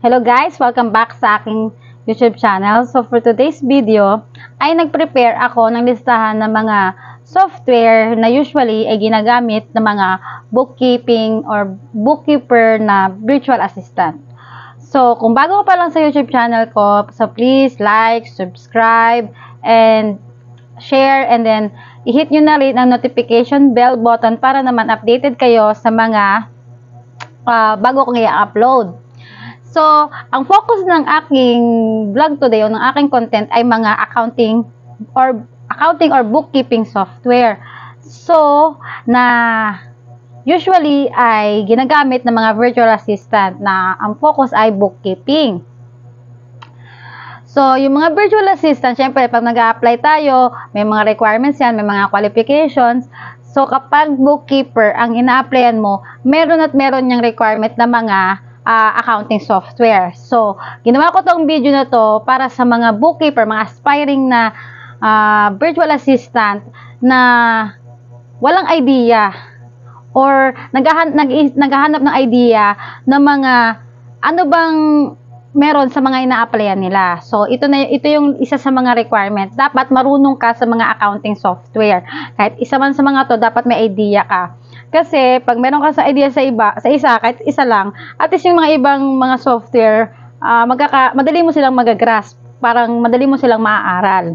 Hello guys! Welcome back sa aking YouTube channel. So for today's video, ay nag-prepare ako ng listahan ng mga software na usually ay ginagamit ng mga bookkeeping or bookkeeper na virtual assistant. So kung bago ka pa lang sa YouTube channel ko, so please like, subscribe, and share, and then i-hit nyo na rin ang notification bell button para naman updated kayo sa mga uh, bago kong i-upload. So, ang focus ng aking vlog today o ng aking content ay mga accounting or accounting or bookkeeping software. So, na usually ay ginagamit ng mga virtual assistant na ang focus ay bookkeeping. So, yung mga virtual assistant, syempre, pag nag apply tayo, may mga requirements yan, may mga qualifications. So, kapag bookkeeper ang ina-applyan mo, meron at meron yung requirement na mga uh, accounting software. So, ginawa ko tong video na to para sa mga bookkeeper, mga aspiring na uh, virtual assistant na walang idea or naghahan nag naghahanap ng idea ng mga ano bang meron sa mga ina-applyan nila. So, ito na ito yung isa sa mga requirements. Dapat marunong ka sa mga accounting software. Kahit isa man sa mga to, dapat may idea ka. Kasi pag meron ka sa idea sa iba, sa isa kahit isa lang, at least yung mga ibang mga software, uh, magkaka, madali mo silang magagrasp. Parang madali mo silang maaaral.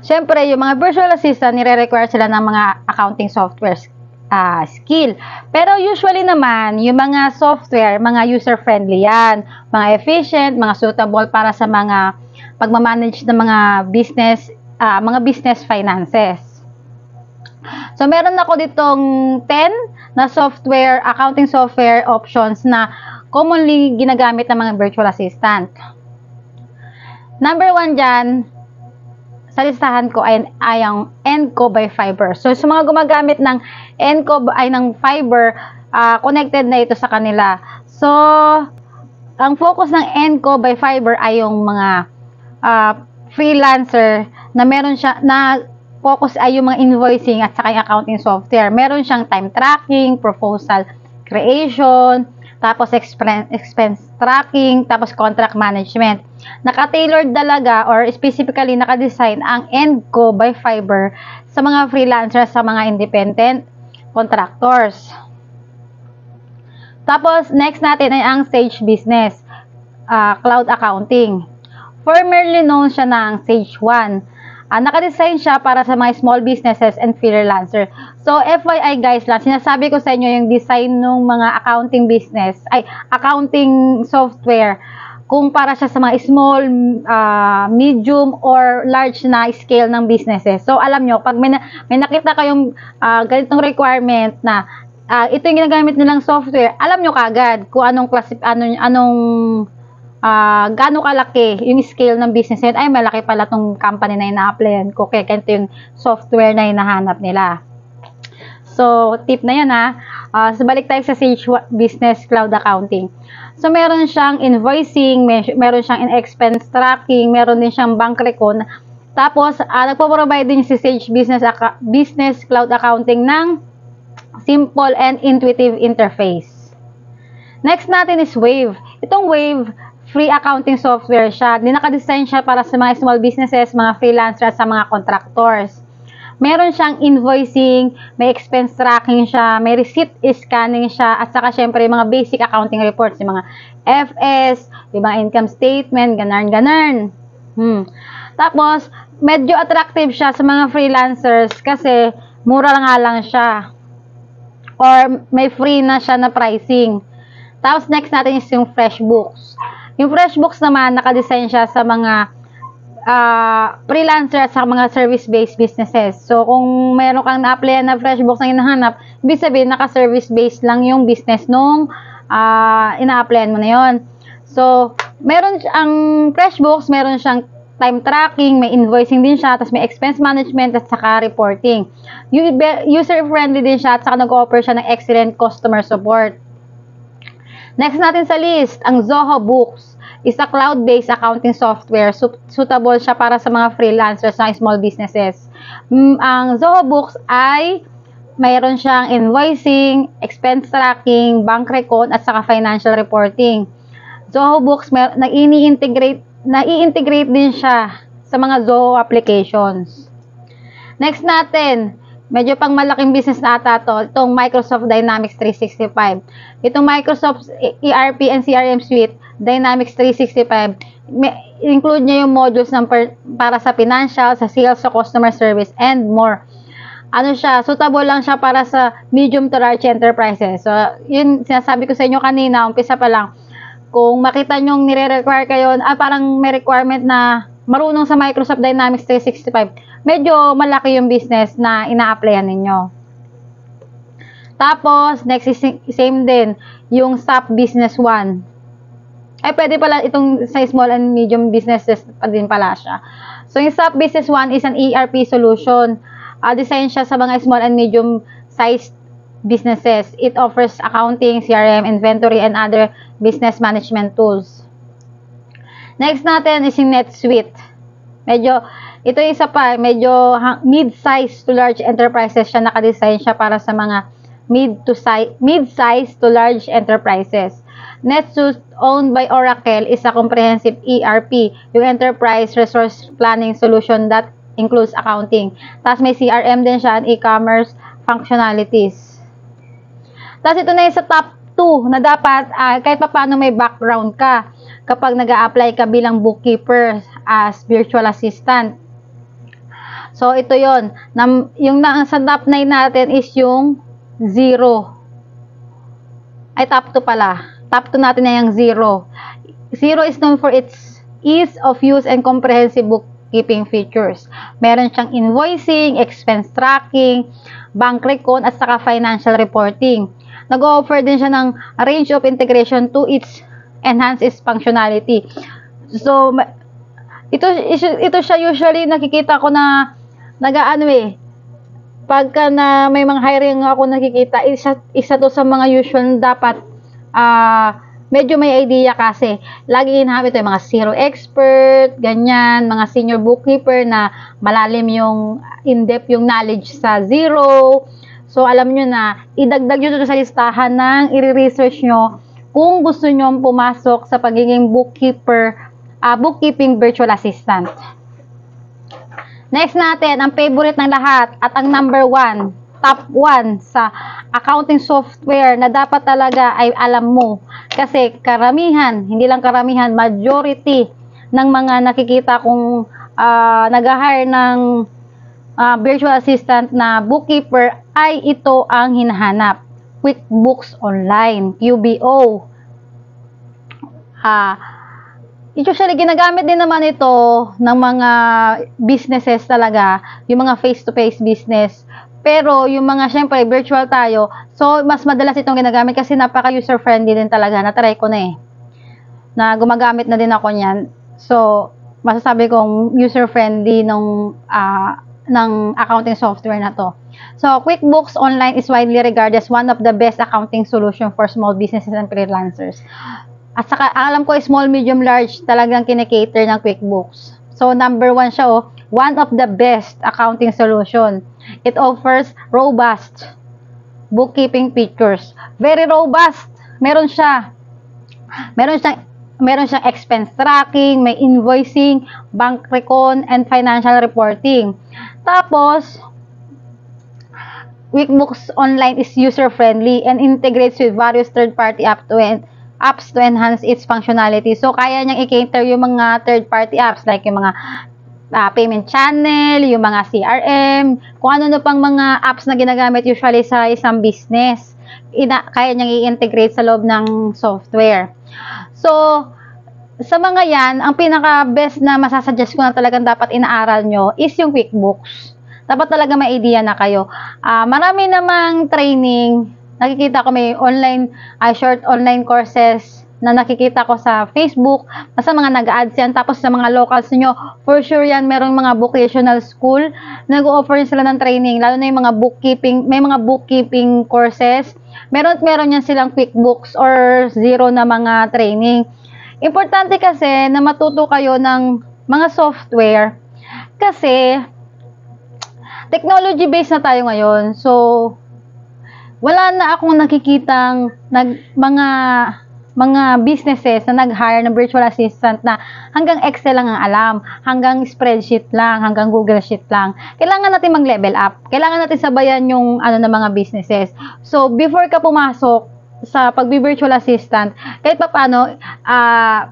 Siyempre, yung mga virtual assistant, nire-require sila ng mga accounting softwares uh, skill. Pero usually naman, yung mga software, mga user-friendly yan. Mga efficient, mga suitable para sa mga pagmamanage ng mga business, uh, mga business finances. So, meron ako ditong 10 na software, accounting software options na commonly ginagamit ng mga virtual assistant. Number one dyan, sa listahan ko ay, ay ang Enco by Fiber. So, sa mga gumagamit ng Enco ay ng Fiber, uh, connected na ito sa kanila. So, ang focus ng Enco by Fiber ay yung mga uh, freelancer na meron siya, na focus ay yung mga invoicing at saka yung accounting software. Meron siyang time tracking, proposal creation, tapos expense, tracking, tapos contract management. Naka-tailored talaga or specifically naka-design ang Endco by Fiber sa mga freelancers, sa mga independent contractors. Tapos, next natin ay ang Sage Business, uh, Cloud Accounting. Formerly known siya ng Sage 1. Uh, nakadesign siya para sa mga small businesses and freelancer. So, FYI guys lang, sinasabi ko sa inyo yung design ng mga accounting business, ay, accounting software kung para siya sa mga small, uh, medium, or large na scale ng businesses. So, alam nyo, pag may, na, may nakita kayong uh, ganitong requirement na uh, ito yung ginagamit nilang software, alam nyo kagad kung anong class, anong, anong uh, gaano kalaki yung scale ng business nila. Ay, malaki pala tong company na ina-applyan ko. Kaya ganito yung software na hinahanap nila. So, tip na yan ha. Uh, so, balik tayo sa Sage Business Cloud Accounting. So, meron siyang invoicing, meron siyang expense tracking, meron din siyang bank recon. Tapos, uh, nagpo-provide din si Sage Business, Business Cloud Accounting ng simple and intuitive interface. Next natin is Wave. Itong Wave, free accounting software siya. Di naka-design siya para sa mga small businesses, mga freelancers, sa mga contractors. Meron siyang invoicing, may expense tracking siya, may receipt scanning siya, at saka syempre yung mga basic accounting reports, yung mga FS, yung mga income statement, ganarn-ganarn. Hmm. Tapos, medyo attractive siya sa mga freelancers kasi mura nga lang siya. Or may free na siya na pricing. Tapos, next natin is yung FreshBooks. Yung FreshBooks naman, nakadesign siya sa mga uh, freelancer sa mga service-based businesses. So, kung meron kang na-apply na FreshBooks na hinahanap, ibig sabihin, naka-service-based lang yung business nung uh, ina-applyan mo na yon. So, meron ang FreshBooks, meron siyang time tracking, may invoicing din siya, tapos may expense management at saka reporting. User-friendly din siya at saka nag-offer siya ng excellent customer support. Next natin sa list, ang Zoho Books is a cloud-based accounting software. suitable siya para sa mga freelancers na small businesses. Mm, ang Zoho Books ay mayroon siyang invoicing, expense tracking, bank record, at saka financial reporting. Zoho Books, mer- na ini-integrate, na i-integrate din siya sa mga Zoho applications. Next natin, medyo pang malaking business na ata to, itong Microsoft Dynamics 365. Itong Microsoft ERP and CRM Suite, Dynamics 365, may, include niya yung modules ng per, para sa financial, sa sales, sa customer service, and more. Ano siya, suitable lang siya para sa medium to large enterprises. So, yun sinasabi ko sa inyo kanina, umpisa pa lang, kung makita nyo nire-require kayo, ah, parang may requirement na marunong sa Microsoft Dynamics 365, medyo malaki yung business na ina-applyan ninyo. Tapos, next is same din, yung SAP Business One. Ay, pwede pala itong sa small and medium businesses pa din pala siya. So, yung SAP Business One is an ERP solution. Uh, design siya sa mga small and medium sized businesses. It offers accounting, CRM, inventory, and other business management tools. Next natin is yung NetSuite. Medyo, ito isa pa, medyo mid-size to large enterprises siya nakadesign siya para sa mga mid to size mid-size to large enterprises. NetSuite owned by Oracle is a comprehensive ERP, yung enterprise resource planning solution that includes accounting. Tapos may CRM din siya e-commerce functionalities. Tapos ito na yung sa top 2 na dapat uh, kahit pa paano may background ka kapag nag apply ka bilang bookkeeper as virtual assistant. So, ito yon na, Yung na, sa top 9 natin is yung 0. Ay, top 2 pala. Top 2 natin na yung 0. 0 is known for its ease of use and comprehensive bookkeeping features. Meron siyang invoicing, expense tracking, bank recon, at saka financial reporting. Nag-offer din siya ng range of integration to its enhance its functionality. So, ito, ito siya usually nakikita ko na nagaano eh, pagka na may mga hiring ako nakikita, isa, isa to sa mga usual dapat uh, medyo may idea kasi lagi ginamit ito yung mga zero expert, ganyan, mga senior bookkeeper na malalim yung in-depth yung knowledge sa zero. So, alam nyo na, idagdag nyo ito sa listahan ng i-research nyo kung gusto nyo pumasok sa pagiging bookkeeper, uh, bookkeeping virtual assistant. Next natin, ang favorite ng lahat at ang number one, top 1 sa accounting software na dapat talaga ay alam mo. Kasi karamihan, hindi lang karamihan, majority ng mga nakikita kong uh, nag-hire ng uh, virtual assistant na bookkeeper ay ito ang hinahanap. QuickBooks Online, QBO. Ah, uh, Usually, ginagamit din naman ito ng mga businesses talaga, yung mga face-to-face business. Pero, yung mga, syempre, virtual tayo, so, mas madalas itong ginagamit kasi napaka-user-friendly din talaga. Na-try ko na eh. Na gumagamit na din ako niyan. So, masasabi kong user-friendly nung, uh, ng accounting software na to. So, QuickBooks Online is widely regarded as one of the best accounting solution for small businesses and freelancers. At saka, alam ko, small, medium, large, talagang kinikater ng QuickBooks. So, number one siya, oh, one of the best accounting solution. It offers robust bookkeeping features. Very robust. Meron siya. Meron siyang meron siyang expense tracking, may invoicing, bank recon, and financial reporting. Tapos, QuickBooks Online is user-friendly and integrates with various third-party apps to apps to enhance its functionality. So, kaya niyang i-cater yung mga third-party apps like yung mga uh, payment channel, yung mga CRM, kung ano na pang mga apps na ginagamit usually sa isang business. Ina, kaya niyang i-integrate sa loob ng software. So, sa mga yan, ang pinaka-best na masasuggest ko na talagang dapat inaaral nyo is yung QuickBooks. Dapat talaga may idea na kayo. Uh, marami namang training. Nakikita ko may online, uh, short online courses na nakikita ko sa Facebook, basta mga nag-ads yan, tapos sa mga locals niyo, for sure yan, merong mga vocational school, nag-offer sila ng training, lalo na yung mga bookkeeping, may mga bookkeeping courses, meron, meron yan silang QuickBooks or zero na mga training. Importante kasi na matuto kayo ng mga software, kasi technology based na tayo ngayon, so wala na akong nakikitang nag, mga mga businesses na nag-hire ng virtual assistant na hanggang Excel lang ang alam, hanggang spreadsheet lang, hanggang Google Sheet lang. Kailangan natin mag-level up. Kailangan natin sabayan yung ano ng mga businesses. So, before ka pumasok sa pagbi-virtual assistant, kahit pa paano, ah,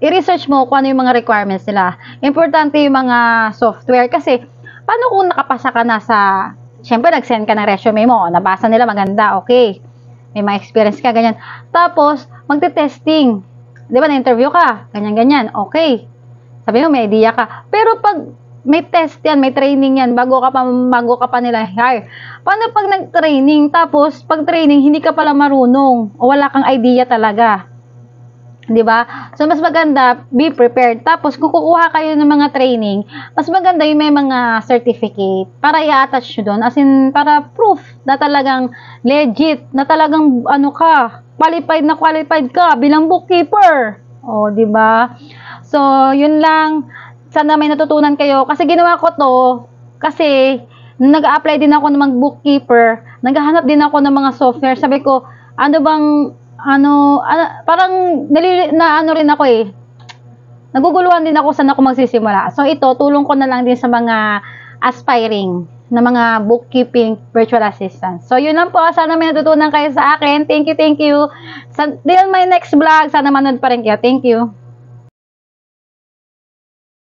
i-research mo kung ano yung mga requirements nila. Importante yung mga software kasi paano kung nakapasa ka na sa, syempre nag-send ka ng resume mo, nabasa nila maganda, okay. May mga experience ka, ganyan. Tapos, magte-testing. Di ba, na-interview ka, ganyan-ganyan, okay. Sabi mo, may idea ka. Pero pag may test yan, may training yan, bago ka pa, bago ka pa nila hire. Paano pag nag-training, tapos pag training, hindi ka pala marunong, o wala kang idea talaga. 'Di ba? So mas maganda be prepared. Tapos kung kukuha kayo ng mga training, mas maganda yung may mga certificate para i-attach nyo doon as in para proof na talagang legit, na talagang ano ka, qualified na qualified ka bilang bookkeeper. Oh, 'di ba? So, yun lang. Sana may natutunan kayo kasi ginawa ko 'to kasi nag-apply din ako ng mag bookkeeper, naghahanap din ako ng mga software. Sabi ko, ano bang ano, ano parang nalili, na ano rin ako eh. Naguguluhan din ako saan ako magsisimula. So ito, tulong ko na lang din sa mga aspiring na mga bookkeeping virtual assistant. So yun lang po, sana may natutunan kayo sa akin. Thank you, thank you. Sa, till my next vlog, sana manood pa rin kayo. Thank you.